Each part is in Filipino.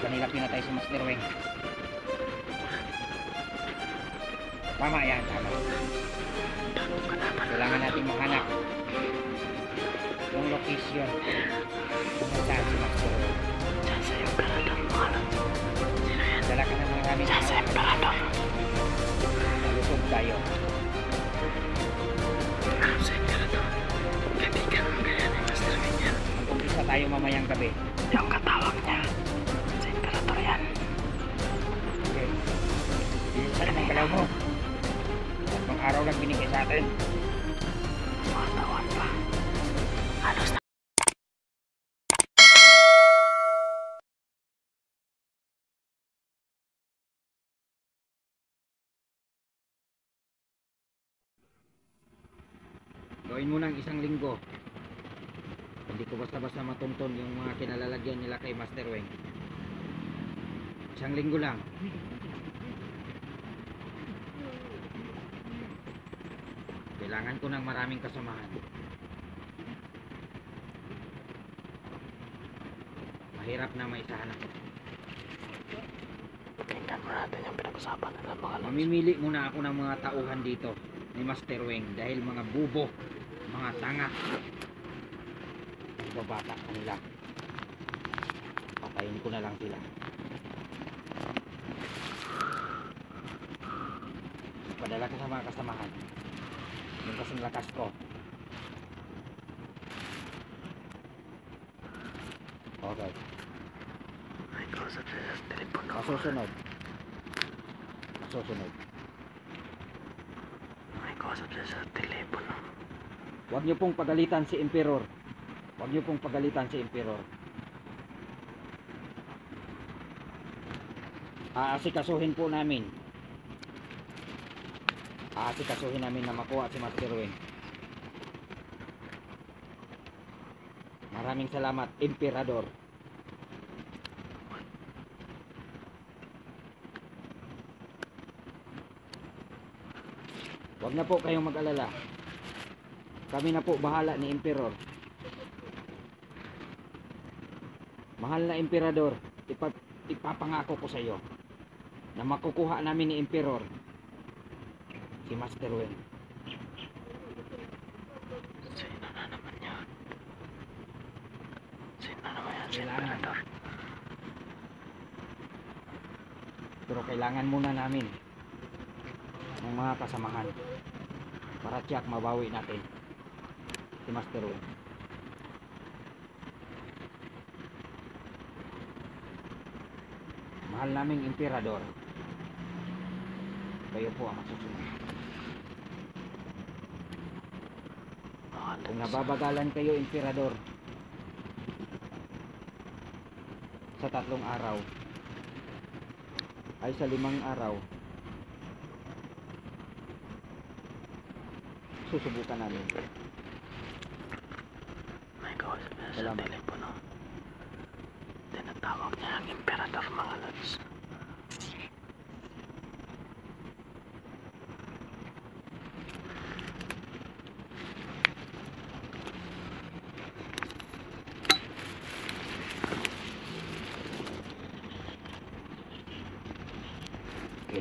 kanila pinatay si Master Weng. Tama yan, tama. Kailangan natin mahanap yung location kung saan si Master. Diyan sa. Sino yan? Dala ka ng Diyan sa emperador. Nalusog tayo. Sa emperador. Kaibigan mo kaya ni Master Wing yan. Mag-umpisa tayo mamayang gabi. Yung katawag lang binigay sa atin. Mga tawag pa. Halos na. Gawin mo ng isang linggo. Hindi ko basta-basta matunton yung mga kinalalagyan nila kay Master Weng. Isang linggo lang. Kailangan ko ng maraming kasamahan. Mahirap na maisahan ako. Tingnan mo natin yung pinag-usapan nila mga lods. Mamimili muna ako ng mga tauhan dito ni Master Weng dahil mga bubo, mga tanga. Ang babata kanila. Patayin ko na lang sila. Padala ka sa mga kasamahan. Yung kasing lakas ko. Okay. Masusunod. Masusunod. May kausap siya sa telepono. Huwag niyo pong pagalitan si Emperor. Huwag niyo pong pagalitan si Emperor. Aasikasuhin po namin. Aasikasuhin namin na makuha si Master Wing. Maraming salamat, Emperador. Huwag na po kayong mag-alala. Kami na po bahala ni Emperor. Mahal na Emperador, ipa, ipapangako ko sa iyo na makukuha namin ni Emperor si Master Wen. Sino na naman yan? Sino na naman yan si Kailangan. emperador? Pero kailangan muna namin ng mga kasamahan para tiyak mabawi natin si Master Wen. Mahal naming Emperador. Kayo po ang masusunod. Kung nababagalan kayo, Emperador, sa tatlong araw, ay sa limang araw, susubukan namin. May kausap siya sa telepono. Tinatawag niya ang emperador mga lods.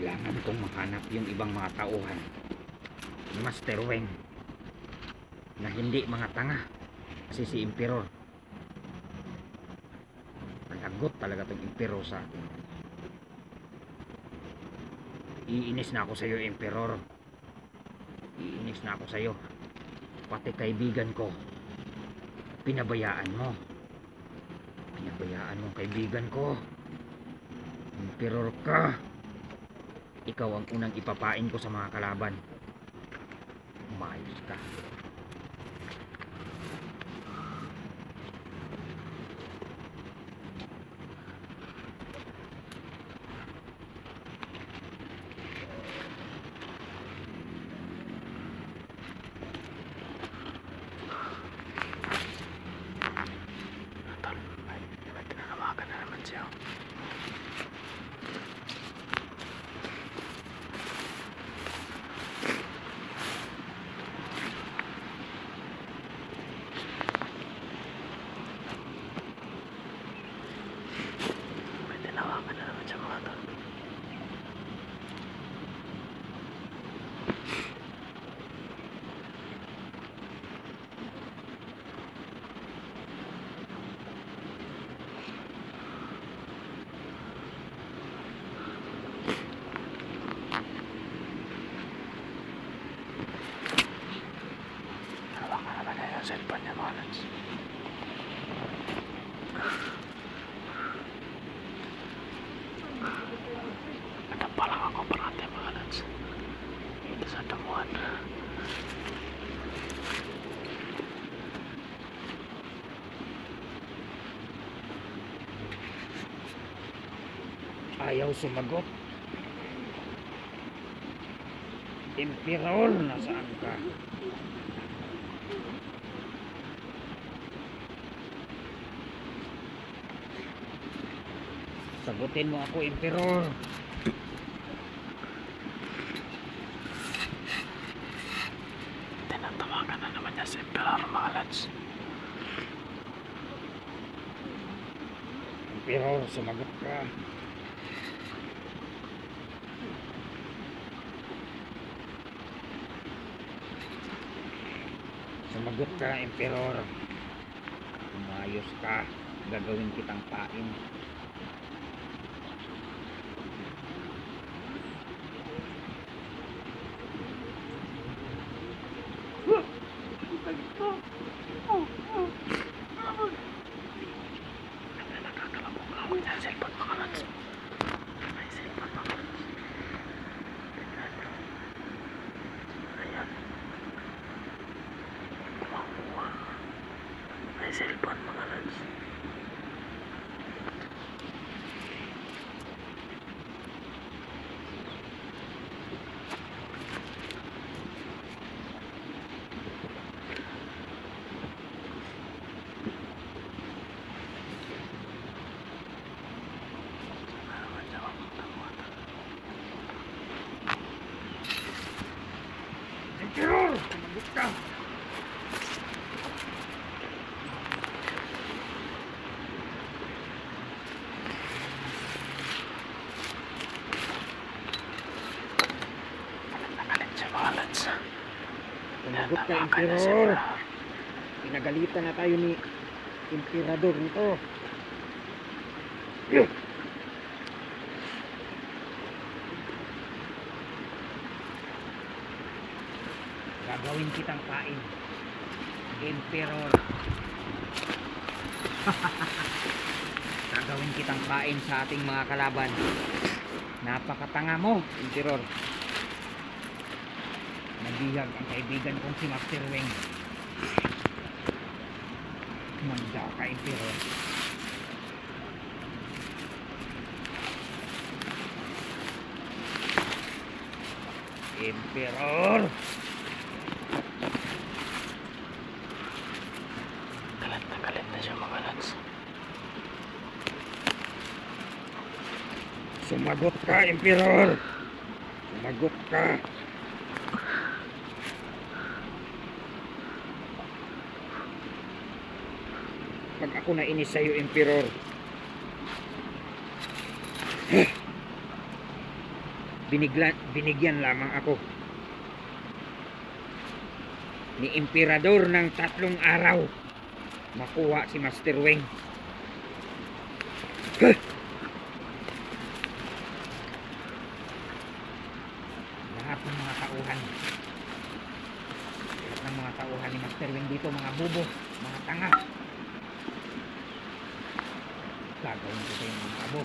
Kailangan kong mahanap yung ibang mga tauhan. Master Weng na hindi mga tanga. Kasi si Emperor. Panagot talaga tong Emperor sa akin. Iinis na ako sa iyo Emperor. Iinis na ako sa iyo pati kaibigan ko. Pinabayaan mo. Pinabayaan mo kaibigan ko. Emperor ka ikaw ang unang ipapain ko sa mga kalaban. Umayos ka. Tol, may, may tinanawagan na naman siya. Hawakan naman niya yung cellphone niya mga lods. Nagpa lang ako parati mga lods. Dito sa. Ayaw sumagot. Emperor, nasaan ka? Sagutin mo ako, Emperor. Tinatawagan na naman niya si Emperor mga lods. Emperor, sumagot ka. Sumagot ka, Emperor. Umayos ka. Gagawin kitang pain. Nakakalabong hawak niya yung cellphone mga lods. May cellphone mga lods. Ayan. Kumakuha. May cellphone mga lods. Naman siya magtawa. Emperor, sumagot ka. Nagalit siya mga lods. Ka, si Emperor. Pinagalitan na tayo ni Emperador nito. Gagawin kitang pain. Emperor. Gagawin kitang pain sa ating mga kalaban. Napakatanga mo, Emperor. Nabihag ang kaibigan kong si Master Weng. Manda ka, Emperor. Emperor! Galit na galit na siya mga lods. Sumagot ka, Emperor! Sumagot ka! Ako nainis sa'yo, Emperor, binigla, binigyan lamang ako ni Emperador ng tatlong araw. Makuha si Master Weng. lahat ng mga tauhan. Lahat ng mga tauhan ni Master Wing dito mga bubo mga tanga gagawin ko sa inyo mga abo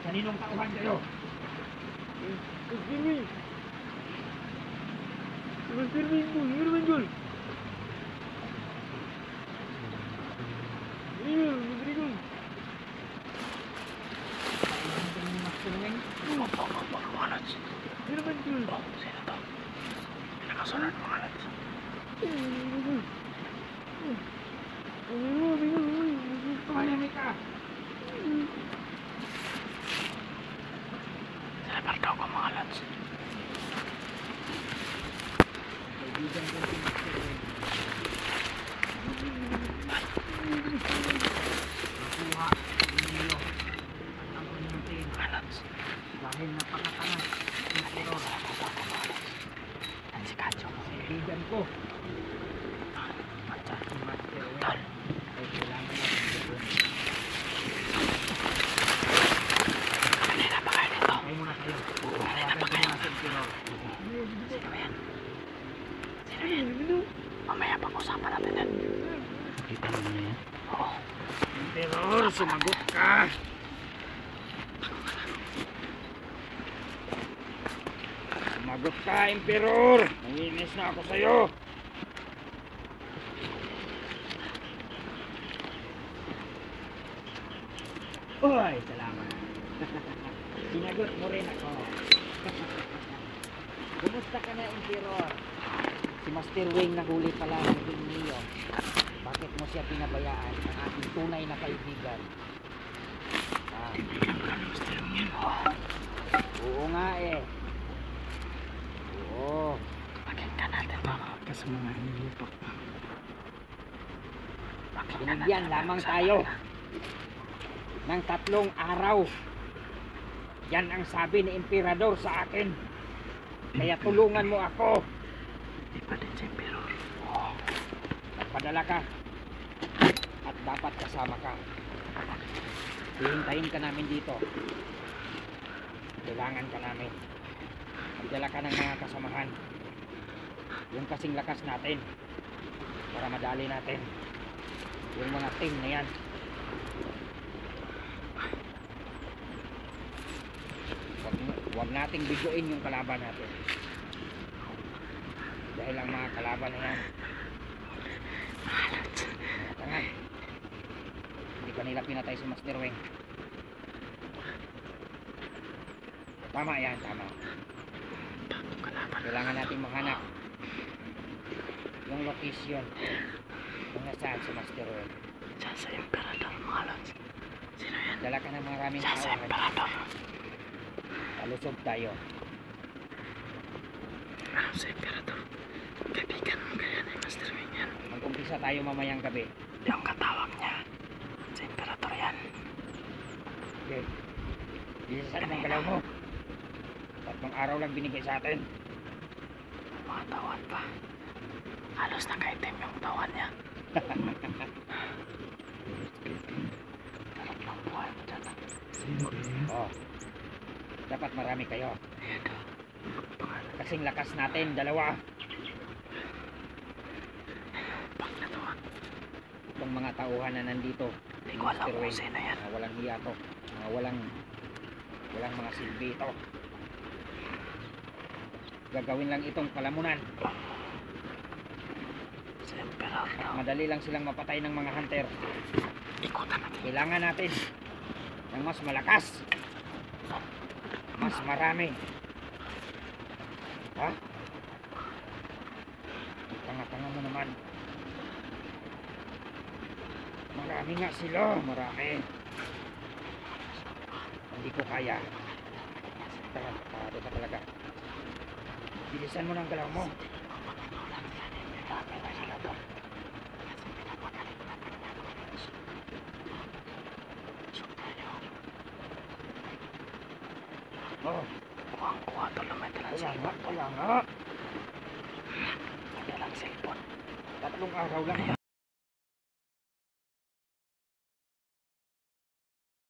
kaninong tauhan kayo? Sini. Master Minggu, ini Minggu. Iya, Master Minggu. Tauhan ko ni Master Wing Opo, opo, mga lods. Oh, sino to? Mga lods. Minggu. Minggu, ko. Tal. Ano na pa kayo nito? Ano na pa kayo? Sino yan? Sino yan? Mamaya pag-usapan natin yan. Kita mo na yan? Oo. Emperor, sumagot ka! Sumagot ka, Emperor! Nanginis na ako sa'yo! Uy, salamat! Sinagot mo rin ako. Kumusta ka na, Emperor? Si Master Wayne nahuli pala ng King Neo. Bakit mo siya pinabayaan ang ating tunay na kaibigan? Ah, Kaibigan ka Mr. Wing oo nga eh. Oo. Pakinggan natin mga ka sa mga inilupak. Pakinggan Binigyan lamang tayo. Ng tatlong araw. Yan ang sabi ni Emperador sa akin. Kaya tulungan mo ako. Di pa din si Emperor. Oo. Nagpadala ka. At dapat kasama ka. Hihintayin ka namin dito. Kailangan ka namin. Magdala ka ng mga kasamahan. Yung kasing lakas natin. Para madali natin. Yung mga team na yan. Wag, wag nating biguin yung kalaban natin. Dahil ang mga kalaban na yan, Mahalat. mga tanga. Hindi pa nila pinatay si Master Weng. Tama yan, tama. Kailangan natin mahanap yung location kung nasaan si Master Weng. Diyan sa Emperador mga lods. Sino yan? Dala ka ng maraming Diyan sa. Emperador. Palusob tayo. Ah, sa Emperador. Kaibigan mo kaya ni Master Wing yan. Mag-umpisa tayo mamayang gabi. Yung katawag niya. Sa Emperador yan. Okay. Bilisan mo ang galaw mo. Tatlong araw lang binigay sa atin. Mga tawan pa. Halos nakaitim yung tawan niya. Sarap ng buhay mo dyan. Oh. Dapat marami kayo. Pangalan. Kasing lakas natin, dalawa. Ah. Itong mga tauhan na nandito. Hindi ko alam kung sino yan. Walang hiya to. Walang walang mga silbi ito. Gagawin lang itong palamunan. Madali lang silang mapatay ng mga hunter. Kailangan natin ng mas malakas. Mas marami. Ha? Ang Tanga-tanga mo naman. Marami nga sila. Marami. Hindi ko kaya. Tanga, tado ka talaga. Bilisan mo ng galaw mo.